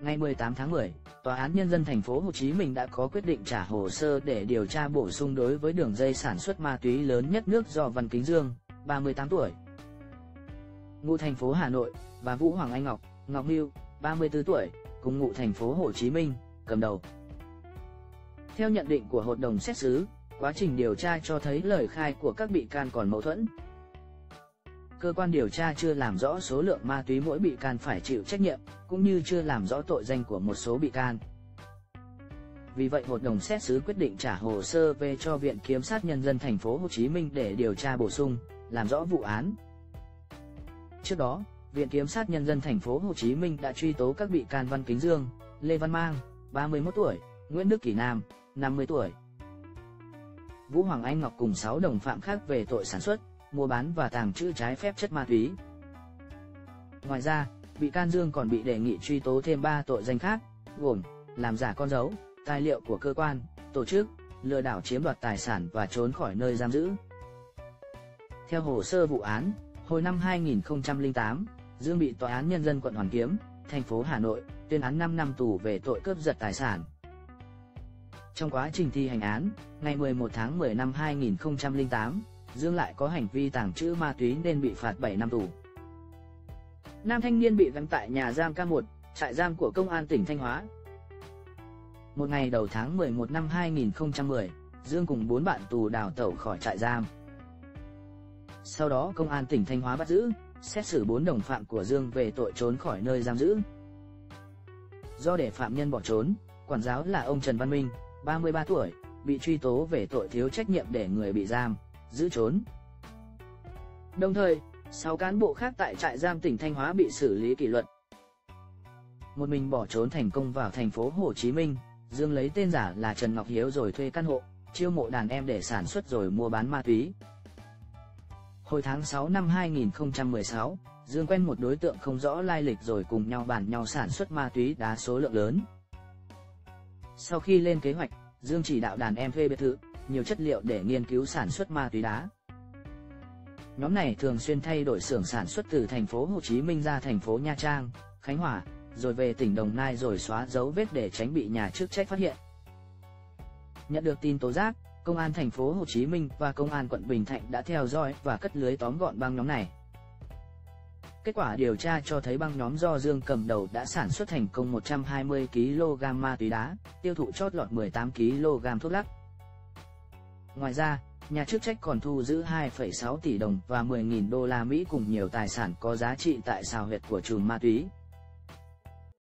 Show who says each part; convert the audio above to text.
Speaker 1: Ngày 18 tháng 10, Tòa án Nhân dân thành phố Hồ Chí Minh đã có quyết định trả hồ sơ để điều tra bổ sung đối với đường dây sản xuất ma túy lớn nhất nước do Văn Kính Dương, 38 tuổi, ngụ thành phố Hà Nội, và Vũ Hoàng Anh Ngọc, Ngọc Hưu, 34 tuổi, cùng ngụ thành phố Hồ Chí Minh, cầm đầu. Theo nhận định của hội đồng xét xử, quá trình điều tra cho thấy lời khai của các bị can còn mâu thuẫn. Cơ quan điều tra chưa làm rõ số lượng ma túy mỗi bị can phải chịu trách nhiệm, cũng như chưa làm rõ tội danh của một số bị can. Vì vậy hội đồng xét xử quyết định trả hồ sơ về cho Viện Kiểm sát Nhân dân thành phố Hồ Chí Minh để điều tra bổ sung, làm rõ vụ án. Trước đó, Viện Kiểm sát Nhân dân thành phố Hồ Chí Minh đã truy tố các bị can Văn Kính Dương, Lê Văn Mang, 31 tuổi, Nguyễn Đức Kỳ Nam, 50 tuổi. Vũ Hoàng Anh Ngọc cùng 6 đồng phạm khác về tội sản xuất, mua bán và tàng trữ trái phép chất ma túy. Ngoài ra, bị can Dương còn bị đề nghị truy tố thêm 3 tội danh khác, gồm làm giả con dấu, tài liệu của cơ quan, tổ chức, lừa đảo chiếm đoạt tài sản và trốn khỏi nơi giam giữ. Theo hồ sơ vụ án, hồi năm 2008, Dương bị Tòa án Nhân dân quận Hoàn Kiếm, thành phố Hà Nội, tuyên án 5 năm tù về tội cướp giật tài sản. Trong quá trình thi hành án, ngày 11 tháng 10 năm 2008, Dương lại có hành vi tàng trữ ma túy nên bị phạt 7 năm tù. Nam thanh niên bị gắn tại nhà giam K1, trại giam của công an tỉnh Thanh Hóa. Một ngày đầu tháng 11 năm 2010, Dương cùng bốn bạn tù đào tẩu khỏi trại giam. Sau đó công an tỉnh Thanh Hóa bắt giữ, xét xử bốn đồng phạm của Dương về tội trốn khỏi nơi giam giữ. Do để phạm nhân bỏ trốn, quản giáo là ông Trần Văn Minh, 33 tuổi, bị truy tố về tội thiếu trách nhiệm để người bị giam, giữ trốn. Đồng thời, 6 cán bộ khác tại trại giam tỉnh Thanh Hóa bị xử lý kỷ luật. Một mình bỏ trốn thành công vào thành phố Hồ Chí Minh, Dương lấy tên giả là Trần Ngọc Hiếu rồi thuê căn hộ, chiêu mộ đàn em để sản xuất rồi mua bán ma túy. Hồi tháng 6 năm 2016, Dương quen một đối tượng không rõ lai lịch rồi cùng nhau bàn nhau sản xuất ma túy đá số lượng lớn. Sau khi lên kế hoạch, Dương chỉ đạo đàn em thuê biệt thự, nhiều chất liệu để nghiên cứu sản xuất ma túy đá. Nhóm này thường xuyên thay đổi xưởng sản xuất từ thành phố Hồ Chí Minh ra thành phố Nha Trang, Khánh Hòa, rồi về tỉnh Đồng Nai rồi xóa dấu vết để tránh bị nhà chức trách phát hiện. Nhận được tin tố giác, Công an thành phố Hồ Chí Minh và Công an quận Bình Thạnh đã theo dõi và cất lưới tóm gọn băng nhóm này. Kết quả điều tra cho thấy băng nhóm do Dương cầm đầu đã sản xuất thành công 120 kg ma túy đá, tiêu thụ chót lọt 18 kg thuốc lắc. Ngoài ra, nhà chức trách còn thu giữ 2,6 tỷ đồng và 10.000 đô la Mỹ cùng nhiều tài sản có giá trị tại xào huyệt của chùm ma túy.